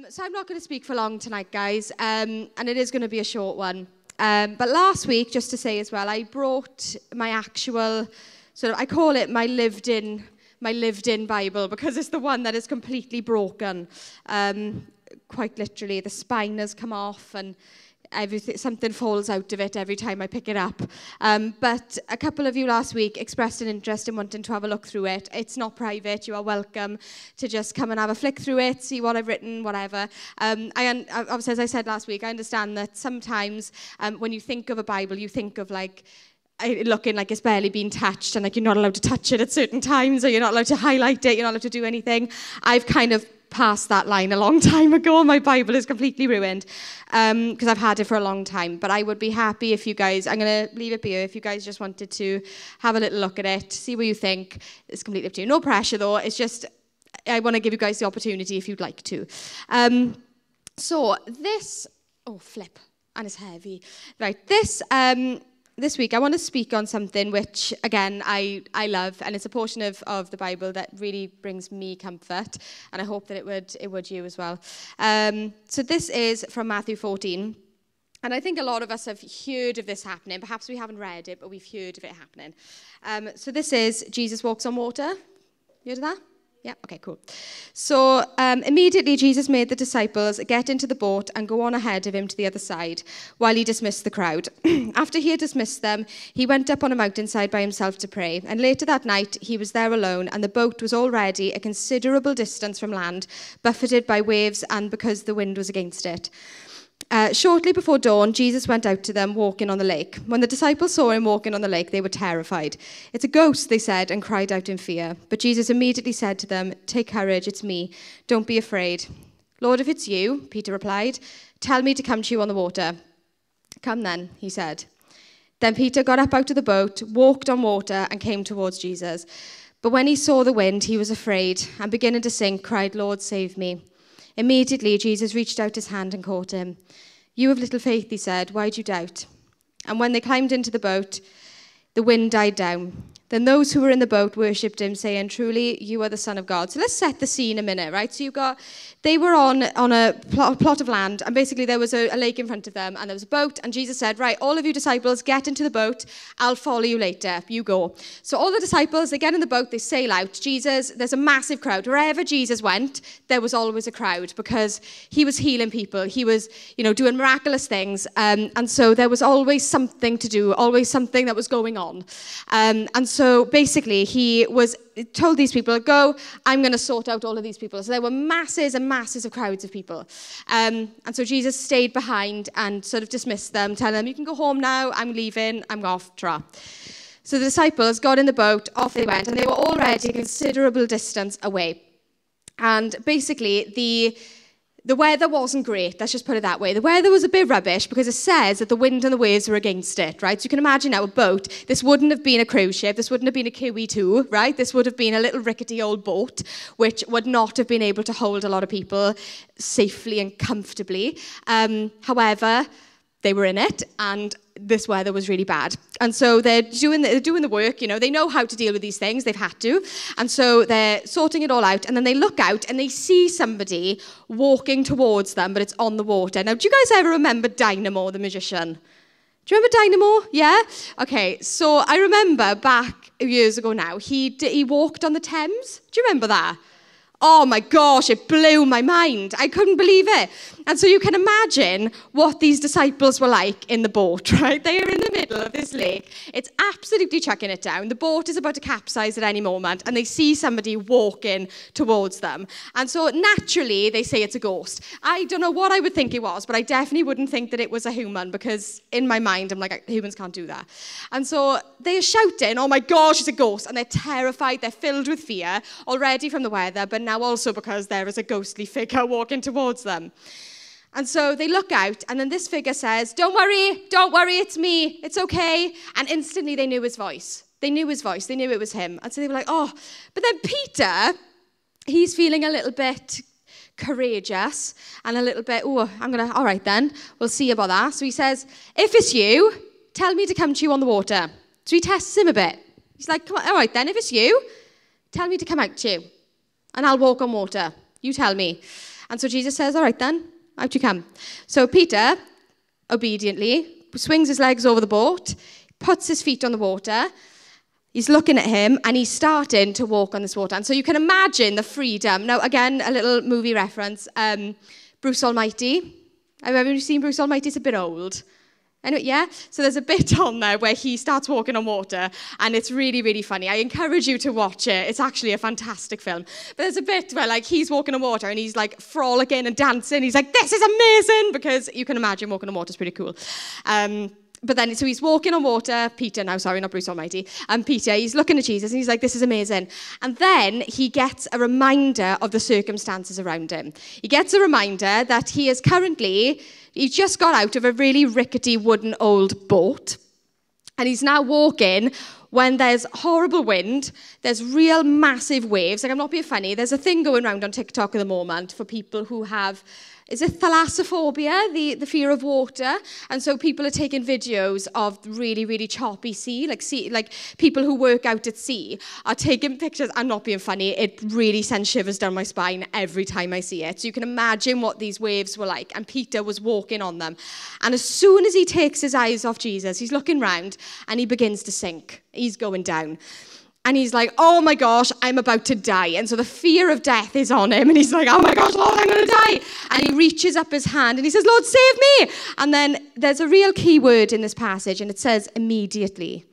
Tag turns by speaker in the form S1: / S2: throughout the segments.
S1: Um, so I'm not going to speak for long tonight, guys, um, and it is going to be a short one. Um, but last week, just to say as well, I brought my actual sort of I call it my lived-in my lived-in Bible because it's the one that is completely broken. Um, quite literally, the spine has come off and everything, something falls out of it every time I pick it up. Um, but a couple of you last week expressed an interest in wanting to have a look through it. It's not private. You are welcome to just come and have a flick through it, see what I've written, whatever. Um, I, obviously, as I said last week, I understand that sometimes um, when you think of a Bible, you think of like looking like it's barely been touched and like you're not allowed to touch it at certain times or you're not allowed to highlight it, you're not allowed to do anything. I've kind of passed that line a long time ago. My Bible is completely ruined because um, I've had it for a long time. But I would be happy if you guys, I'm going to leave it here, if you guys just wanted to have a little look at it, see what you think. It's completely up to you. No pressure though. It's just, I want to give you guys the opportunity if you'd like to. Um, so this, oh, flip, and it's heavy. Right, this um, this week I want to speak on something which, again, I, I love, and it's a portion of, of the Bible that really brings me comfort, and I hope that it would, it would you as well. Um, so this is from Matthew 14. And I think a lot of us have heard of this happening. Perhaps we haven't read it, but we've heard of it happening. Um, so this is Jesus walks on water. You heard of that? Yeah, okay, cool. So um, immediately Jesus made the disciples get into the boat and go on ahead of him to the other side while he dismissed the crowd. After he had dismissed them, he went up on a mountainside by himself to pray. And later that night, he was there alone, and the boat was already a considerable distance from land, buffeted by waves and because the wind was against it. Uh, shortly before dawn, Jesus went out to them walking on the lake. When the disciples saw him walking on the lake, they were terrified. It's a ghost, they said, and cried out in fear. But Jesus immediately said to them, Take courage, it's me. Don't be afraid. Lord, if it's you, Peter replied, tell me to come to you on the water. Come then, he said. Then Peter got up out of the boat, walked on water, and came towards Jesus. But when he saw the wind, he was afraid, and beginning to sink, cried, Lord, save me. Immediately, Jesus reached out his hand and caught him. You have little faith, he said. Why do you doubt? And when they climbed into the boat, the wind died down. Then those who were in the boat worshipped him, saying, Truly, you are the Son of God. So let's set the scene a minute, right? So you've got, they were on, on a plot, plot of land, and basically there was a, a, lake in front of them, and there was a boat, and Jesus said, Right, all of you disciples, get into the boat. I'll follow you later. You go. So all the disciples, they get in the boat, they sail out. Jesus, there's a massive crowd. Wherever Jesus went, there was always a crowd because he was healing people. He was, you know, doing miraculous things. Um, and so there was always something to do, always something that was going on. Um, and so so basically, he was told these people, go, I'm going to sort out all of these people. So there were masses and masses of crowds of people. Um, and so Jesus stayed behind and sort of dismissed them, telling them, you can go home now, I'm leaving, I'm off, tra. So the disciples got in the boat, off they went, and they were already a considerable distance away. And basically, the the weather wasn't great, let's just put it that way. The weather was a bit rubbish because it says that the wind and the waves were against it, right? So you can imagine now a boat. This wouldn't have been a cruise ship. This wouldn't have been a QE2, right? This would have been a little rickety old boat, which would not have been able to hold a lot of people safely and comfortably. Um, however, they were in it, and this weather was really bad. And so they're doing, the, they're doing the work, you know, they know how to deal with these things, they've had to. And so they're sorting it all out, and then they look out and they see somebody walking towards them, but it's on the water. Now, do you guys ever remember Dynamo, the magician? Do you remember Dynamo? Yeah? Okay, so I remember back years ago now, he, he walked on the Thames. Do you remember that? Oh my gosh, it blew my mind. I couldn't believe it. And so you can imagine what these disciples were like in the boat, right? They are in the middle of this lake. It's absolutely chucking it down. The boat is about to capsize at any moment, and they see somebody walking towards them. And so naturally, they say it's a ghost. I don't know what I would think it was, but I definitely wouldn't think that it was a human because in my mind, I'm like, humans can't do that. And so they are shouting, oh my gosh, it's a ghost. And they're terrified, they're filled with fear already from the weather, but now also because there is a ghostly figure walking towards them. And so they look out, and then this figure says, Don't worry, don't worry, it's me, it's okay. And instantly they knew his voice. They knew his voice, they knew it was him. And so they were like, Oh, but then Peter, he's feeling a little bit courageous and a little bit, Oh, I'm gonna, all right then, we'll see about that. So he says, If it's you, tell me to come to you on the water. So he tests him a bit. He's like, Come on, all right then, if it's you, tell me to come out to you and I'll walk on water. You tell me. And so Jesus says, All right then, Out you come. So Peter, obediently, swings his legs over the boat, puts his feet on the water. He's looking at him and he's starting to walk on this water. And so you can imagine the freedom. Now, again, a little movie reference. Um, Bruce Almighty. Have you seen Bruce Almighty? It's a bit old. Anyway, yeah? So there's a bit on there where he starts walking on water, and it's really, really funny. I encourage you to watch it. It's actually a fantastic film. But there's a bit where, like, he's walking on water and he's, like, frolicking and dancing. He's like, this is amazing! Because you can imagine walking on water is pretty cool. Um, but then, so he's walking on water, Peter now, sorry, not Bruce Almighty, and Peter, he's looking at Jesus and he's like, this is amazing. And then he gets a reminder of the circumstances around him. He gets a reminder that he is currently he just got out of a really rickety wooden old boat. And he's now walking when there's horrible wind, there's real massive waves. Like, I'm not being funny. There's a thing going around on TikTok at the moment for people who have is it thalassophobia, the, the fear of water? And so people are taking videos of really, really choppy sea, like sea, like people who work out at sea are taking pictures. I'm not being funny. It really sends shivers down my spine every time I see it. So you can imagine what these waves were like. And Peter was walking on them. And as soon as he takes his eyes off Jesus, he's looking round and he begins to sink. He's going down. And he's like, oh my gosh, I'm about to die. And so the fear of death is on him. And he's like, oh my gosh, Lord, I'm going to die. And he reaches up his hand and he says, Lord, save me. And then there's a real key word in this passage, and it says immediately.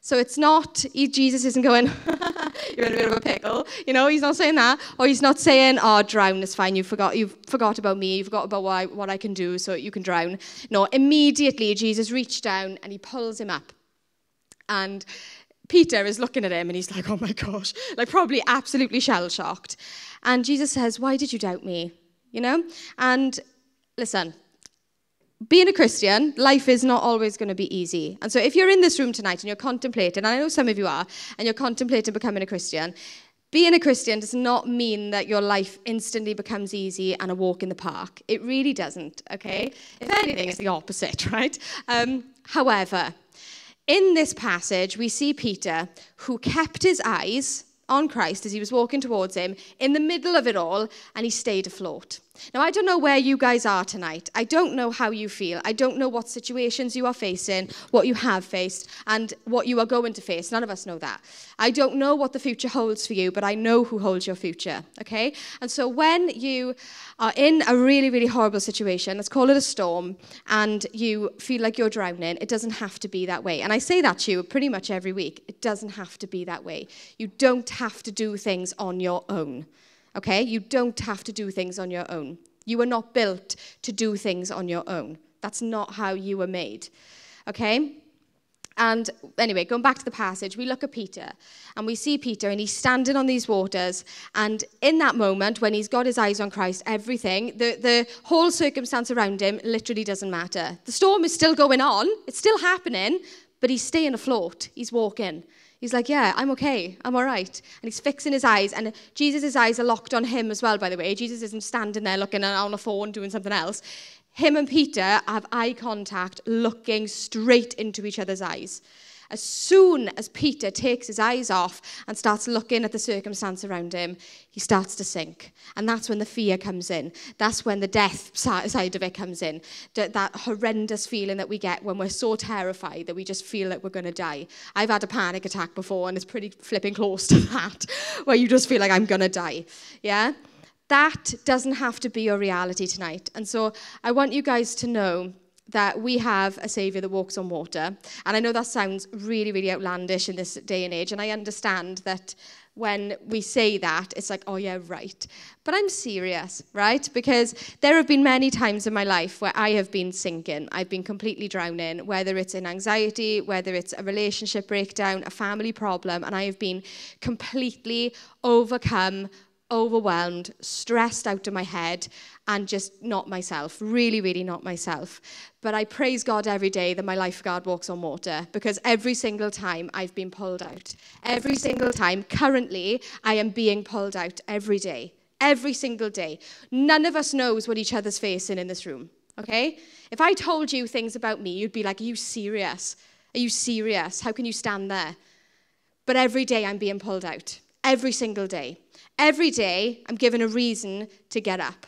S1: So it's not, Jesus isn't going, you're in a bit of a pickle. You know, he's not saying that. Or he's not saying, oh, drown is fine. You forgot, you forgot about me. You forgot about what I, what I can do, so you can drown. No, immediately Jesus reached down and he pulls him up. And Peter is looking at him and he's like, oh my gosh, like probably absolutely shell shocked. And Jesus says, Why did you doubt me? You know? And listen, being a Christian, life is not always going to be easy. And so if you're in this room tonight and you're contemplating, and I know some of you are, and you're contemplating becoming a Christian, being a Christian does not mean that your life instantly becomes easy and a walk in the park. It really doesn't, okay? If anything, it's the opposite, right? Um, however, in this passage, we see Peter who kept his eyes on Christ as he was walking towards him in the middle of it all, and he stayed afloat. Now, I don't know where you guys are tonight. I don't know how you feel. I don't know what situations you are facing, what you have faced, and what you are going to face. None of us know that. I don't know what the future holds for you, but I know who holds your future, okay? And so when you are in a really, really horrible situation, let's call it a storm, and you feel like you're drowning, it doesn't have to be that way. And I say that to you pretty much every week. It doesn't have to be that way. You don't have to do things on your own. Okay? You don't have to do things on your own. You were not built to do things on your own. That's not how you were made. Okay? And anyway, going back to the passage, we look at Peter and we see Peter and he's standing on these waters. And in that moment, when he's got his eyes on Christ, everything, the, the whole circumstance around him literally doesn't matter. The storm is still going on, it's still happening, but he's staying afloat. He's walking. He's like, Yeah, I'm okay. I'm all right. And he's fixing his eyes. And Jesus' eyes are locked on him as well, by the way. Jesus isn't standing there looking on a phone doing something else. Him and Peter have eye contact, looking straight into each other's eyes. As soon as Peter takes his eyes off and starts looking at the circumstance around him, he starts to sink. And that's when the fear comes in. That's when the death side of it comes in. That horrendous feeling that we get when we're so terrified that we just feel like we're going to die. I've had a panic attack before, and it's pretty flipping close to that, where you just feel like I'm going to die. Yeah? That doesn't have to be your reality tonight. And so I want you guys to know that we have a Saviour that walks on water. And I know that sounds really, really outlandish in this day and age. And I understand that when we say that, it's like, oh, yeah, right. But I'm serious, right? Because there have been many times in my life where I have been sinking. I've been completely drowning, whether it's in anxiety, whether it's a relationship breakdown, a family problem, and I have been completely overcome, overwhelmed, stressed out of my head, and just not myself, really, really not myself. But I praise God every day that my lifeguard walks on water because every single time I've been pulled out. Every single time, currently, I am being pulled out every day. Every single day. None of us knows what each other's facing in this room, okay? If I told you things about me, you'd be like, Are you serious? Are you serious? How can you stand there? But every day I'm being pulled out. Every single day. Every day I'm given a reason to get up.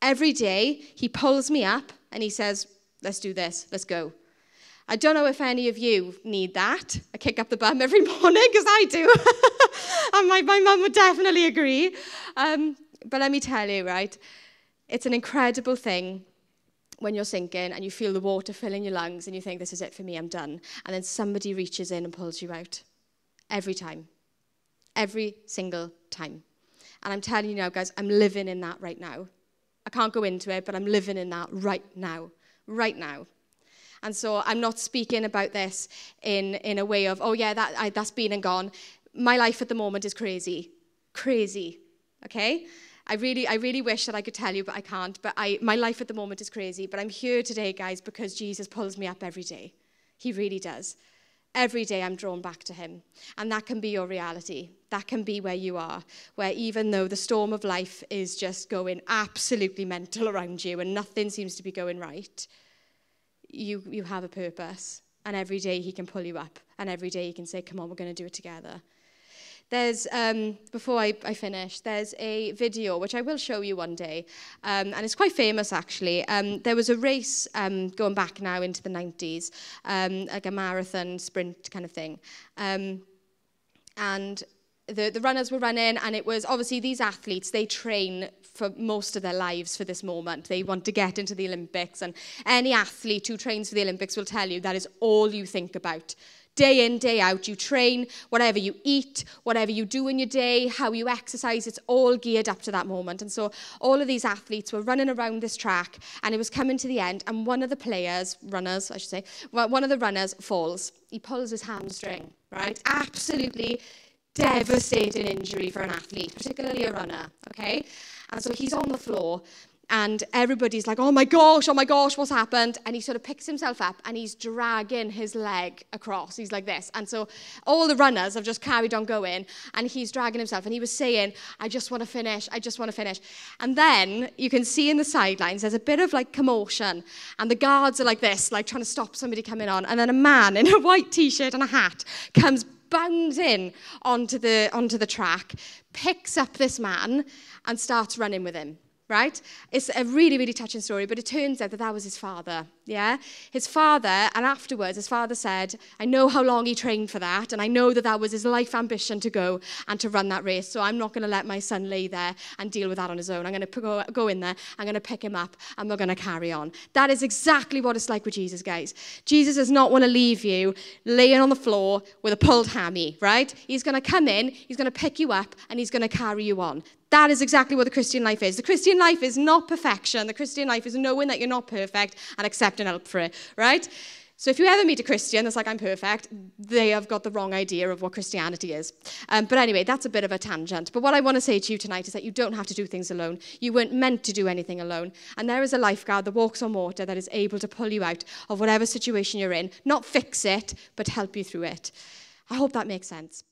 S1: Every day, he pulls me up and he says, Let's do this, let's go. I don't know if any of you need that. I kick up the bum every morning because I do. and my, my mum would definitely agree. Um, but let me tell you, right? It's an incredible thing when you're sinking and you feel the water filling your lungs and you think, this is it for me, I'm done. And then somebody reaches in and pulls you out. Every time. Every single time. And I'm telling you now, guys, I'm living in that right now. I can't go into it, but I'm living in that right now. Right now. And so I'm not speaking about this in, in a way of, oh, yeah, that, I, that's been and gone. My life at the moment is crazy. Crazy. Okay? I really, I really wish that I could tell you, but I can't. But I, my life at the moment is crazy. But I'm here today, guys, because Jesus pulls me up every day. He really does. Every day I'm drawn back to Him. And that can be your reality. That can be where you are, where even though the storm of life is just going absolutely mental around you and nothing seems to be going right, you, you have a purpose. And every day He can pull you up. And every day He can say, Come on, we're going to do it together. There's, um, before I, I finish, there's a video which I will show you one day, um, and it's quite famous actually. Um, there was a race um, going back now into the 90s, um, like a marathon sprint kind of thing. Um, and the, the runners were running and it was obviously these athletes, they train for most of their lives for this moment. They want to get into the Olympics and any athlete who trains for the Olympics will tell you that is all you think about day in, day out. You train, whatever you eat, whatever you do in your day, how you exercise, it's all geared up to that moment. And so all of these athletes were running around this track and it was coming to the end and one of the players, runners, I should say, one of the runners falls. He pulls his hamstring, right? Absolutely devastating injury for an athlete, particularly a runner, okay? And so he's on the floor and everybody's like, oh my gosh, oh my gosh, what's happened? And he sort of picks himself up and he's dragging his leg across. He's like this. And so all the runners have just carried on going and he's dragging himself. And he was saying, I just want to finish, I just want to finish. And then you can see in the sidelines, there's a bit of like commotion. And the guards are like this, like trying to stop somebody coming on. And then a man in a white t shirt and a hat comes bounds in onto the, onto the track, picks up this man, and starts running with him right? It's a really, really touching story, but it turns out that that was his father, yeah? His father, and afterwards, his father said, I know how long he trained for that, and I know that that was his life ambition to go and to run that race, so I'm not going to let my son lay there and deal with that on his own. I'm going to go, go in there, I'm going to pick him up, and we're going to carry on. That is exactly what it's like with Jesus, guys. Jesus does not want to leave you laying on the floor with a pulled hammy, right? He's going to come in, he's going to pick you up, and he's going to carry you on. That is exactly what the Christian life is. The Christian life is not perfection. The Christian life is knowing that you're not perfect and accepting help for it, right? So if you ever meet a Christian that's like, I'm perfect, they have got the wrong idea of what Christianity is. Um, but anyway, that's a bit of a tangent. But what I want to say to you tonight is that you don't have to do things alone. You weren't meant to do anything alone. And there is a lifeguard that walks on water that is able to pull you out of whatever situation you're in, not fix it, but help you through it. I hope that makes sense.